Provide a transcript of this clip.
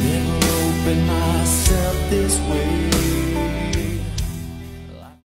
Never myself this way.